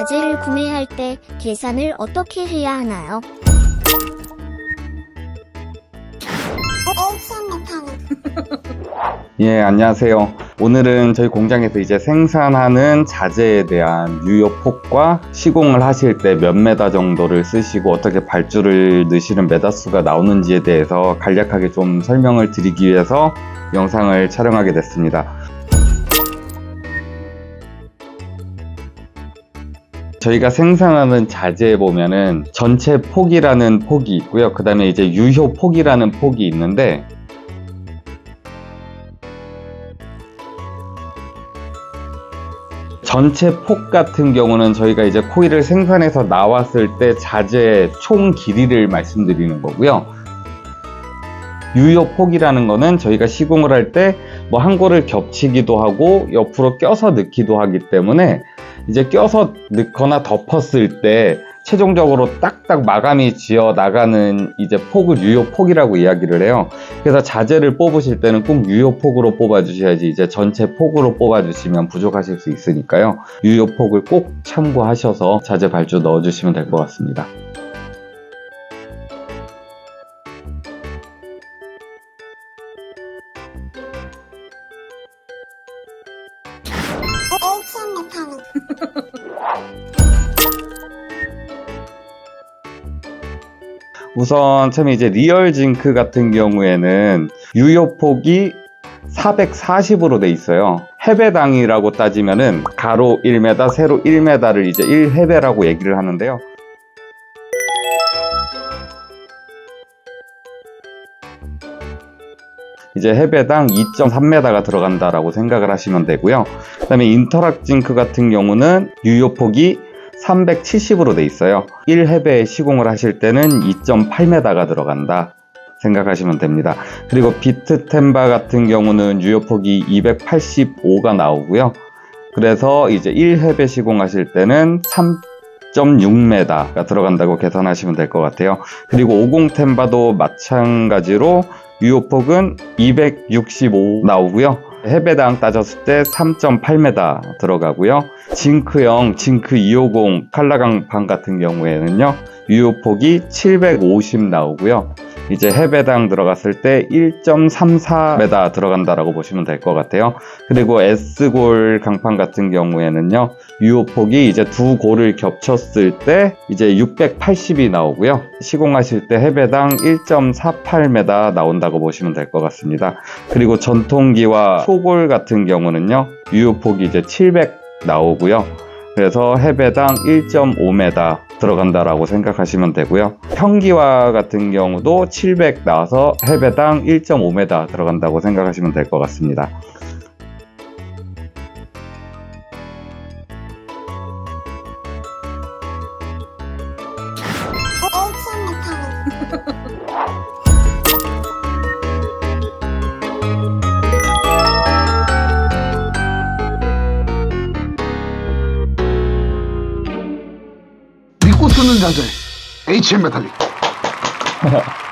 자재를 구매할 때 계산을 어떻게 해야 하나요? 예, 안녕하세요. 오늘은 저희 공장에서 이제 생산하는 자재에 대한 유효 폭과 시공을 하실 때 몇 메다 정도를 쓰시고 어떻게 발주를 넣으시는 메다 수가 나오는지에 대해서 간략하게 좀 설명을 드리기 위해서 영상을 촬영하게 됐습니다. 저희가 생산하는 자재에 보면은 전체 폭이라는 폭이 있고요. 그 다음에 이제 유효 폭이라는 폭이 있는데 전체 폭 같은 경우는 저희가 이제 코일을 생산해서 나왔을 때 자재 총 길이를 말씀드리는 거고요. 유효 폭이라는 거는 저희가 시공을 할 때 뭐 한 고를 겹치기도 하고 옆으로 껴서 넣기도 하기 때문에 이제 껴서 넣거나 덮었을 때 최종적으로 딱딱 마감이 지어 나가는 이제 폭을 유효 폭이라고 이야기를 해요. 그래서 자재를 뽑으실 때는 꼭 유효 폭으로 뽑아 주셔야지 이제 전체 폭으로 뽑아 주시면 부족하실 수 있으니까요. 유효 폭을 꼭 참고하셔서 자재 발주 넣어 주시면 될 것 같습니다. 우선 처음에 이제 real zinc 같은 경우에는 유효폭이 440으로 돼 있어요. 헤베당이라고 따지면은 가로 1m, 세로 1m를 이제 1헤베라고 얘기를 하는데요. 이제 헤베당 2.3m가 들어간다라고 생각을 하시면 되고요. 그 다음에 interlock zinc 같은 경우는 유효폭이 370으로 돼 있어요. 1회배 시공을 하실 때는 2.8m가 들어간다. 생각하시면 됩니다. 그리고 비트 템바 같은 경우는 유효폭이 285가 나오고요. 그래서 이제 1회배 시공하실 때는 3.6m가 들어간다고 계산하시면 될 것 같아요. 그리고 50 템바도 마찬가지로 유효폭은 265 나오고요. 해배당 따졌을 때 3.8m 들어가고요. 징크형 징크 250 칼라강판 같은 경우에는요. 유효폭이 750 나오고요. 이제 해배당 들어갔을 때 1.34m 들어간다라고 보시면 될 것 같아요. 그리고 S골 강판 같은 경우에는요. 유효폭이 이제 두 골을 겹쳤을 때 이제 680이 나오고요. 시공하실 때 해배당 1.48m 나온다고 보시면 될 것 같습니다. 그리고 전통기와 소골 같은 경우는요. 유효폭이 이제 700 나오고요. 그래서 해배당 1.5m 들어간다라고 생각하시면 되고요. 평기와 같은 경우도 700 나와서 해배당 1.5m 들어간다고 생각하시면 될 것 같습니다. 믿고 쓰는 자재 HM 메탈릭